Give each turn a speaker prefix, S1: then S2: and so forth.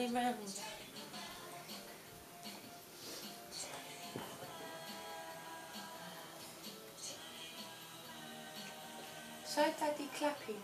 S1: around. So daddy clapping.